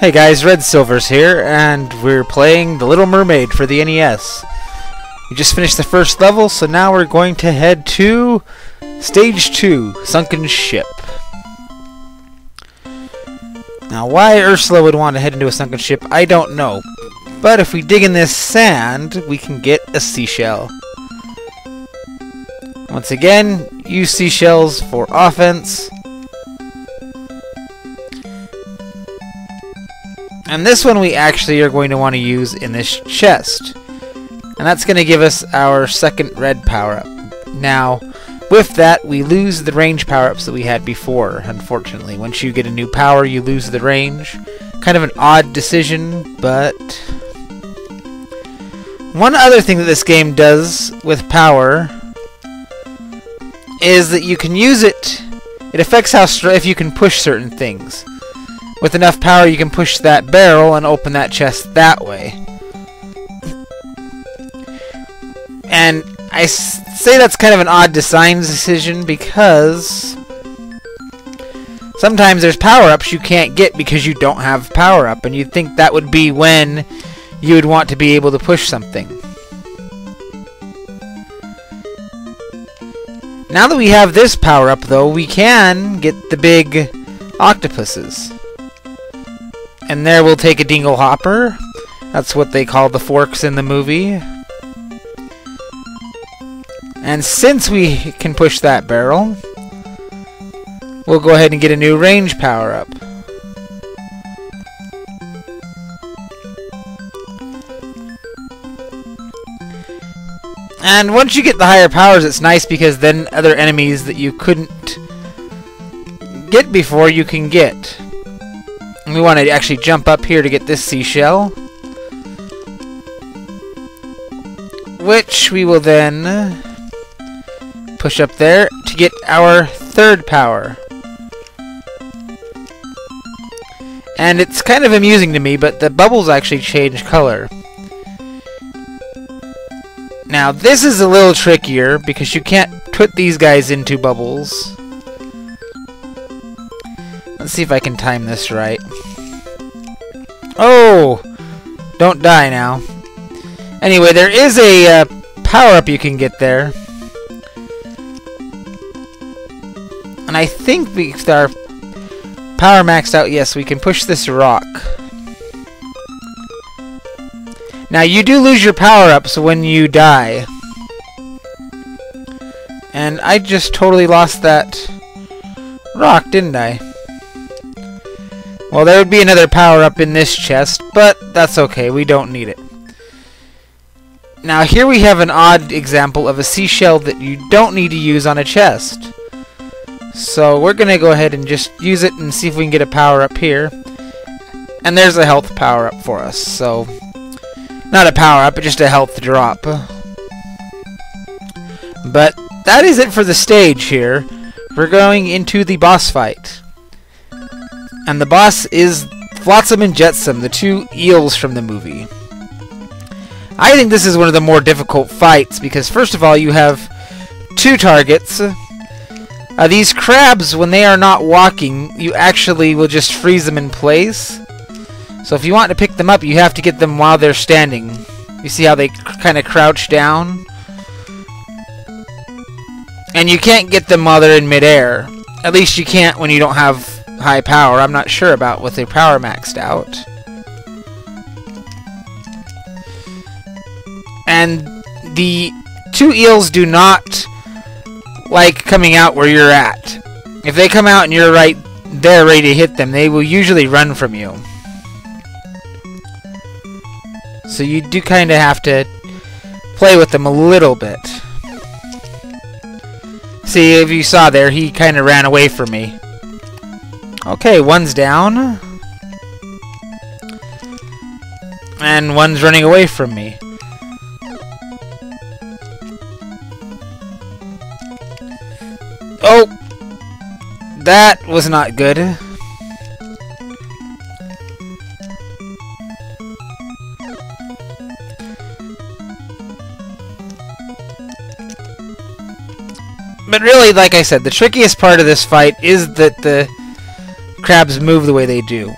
Hey guys, Red Silvers here, and we're playing The Little Mermaid for the NES. We just finished the first level, so now we're going to head to Stage 2, Sunken Ship. Now, why Ursula would want to head into a sunken ship, I don't know. But if we dig in this sand, we can get a seashell. Once again, use seashells for offense. And this one we actually are going to want to use in this chest. And that's going to give us our second red power-up. Now, with that, we lose the range power-ups that we had before, unfortunately. Once you get a new power, you lose the range. Kind of an odd decision, but... One other thing that this game does with power is that you can use it... It affects how if you can push certain things. With enough power, you can push that barrel and open that chest that way. And I say that's kind of an odd design decision because sometimes there's power-ups you can't get because you don't have power-up, and you'd think that would be when you would want to be able to push something. Now that we have this power-up, though, we can get the big octopuses. And there we'll take a dinglehopper. That's what they call the forks in the movie. And since we can push that barrel, we'll go ahead and get a new range power up. And once you get the higher powers, it's nice because then other enemies that you couldn't get before you can get. We want to actually jump up here to get this seashell. Which we will then push up there to get our third power. And it's kind of amusing to me, but the bubbles actually change color. Now, this is a little trickier because you can't put these guys into bubbles. Let's see if I can time this right. Oh! Don't die now. Anyway, there is a uh, power-up you can get there. And I think with our power maxed out, yes, we can push this rock. Now, you do lose your power-ups when you die. And I just totally lost that rock, didn't I? Well, there would be another power-up in this chest, but that's okay. We don't need it. Now, here we have an odd example of a seashell that you don't need to use on a chest. So, we're going to go ahead and just use it and see if we can get a power-up here. And there's a health power-up for us, so... Not a power-up, but just a health drop. But that is it for the stage here. We're going into the boss fight. And the boss is Flotsam and Jetsam, the two eels from the movie. I think this is one of the more difficult fights because, first of all, you have two targets. Uh, these crabs, when they are not walking, you actually will just freeze them in place. So if you want to pick them up, you have to get them while they're standing. You see how they kind of crouch down? And you can't get them while they're in midair. At least you can't when you don't have high power. I'm not sure about with their power maxed out. And the two eels do not like coming out where you're at. If they come out and you're right there ready to hit them, they will usually run from you. So you do kind of have to play with them a little bit. See, if you saw there, he kind of ran away from me. Okay, one's down. And one's running away from me. Oh! That was not good. But really, like I said, the trickiest part of this fight is that the crabs move the way they do.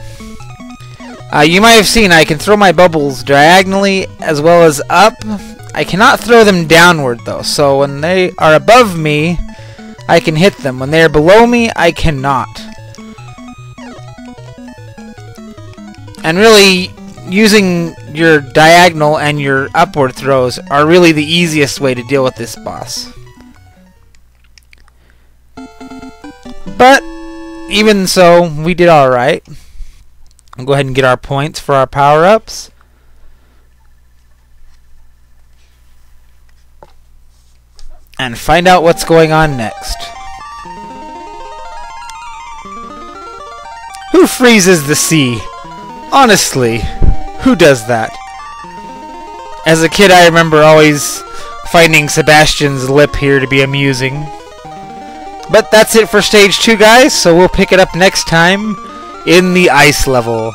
Uh, you might have seen I can throw my bubbles diagonally as well as up. I cannot throw them downward though, so when they are above me, I can hit them. When they are below me, I cannot. And really, using your diagonal and your upward throws are really the easiest way to deal with this boss. But, even so, we did alright. We'll go ahead and get our points for our power-ups. And find out what's going on next. Who freezes the sea? Honestly, who does that? As a kid, I remember always finding Sebastian's lip here to be amusing. But that's it for stage 2, guys, so we'll pick it up next time in the ice level.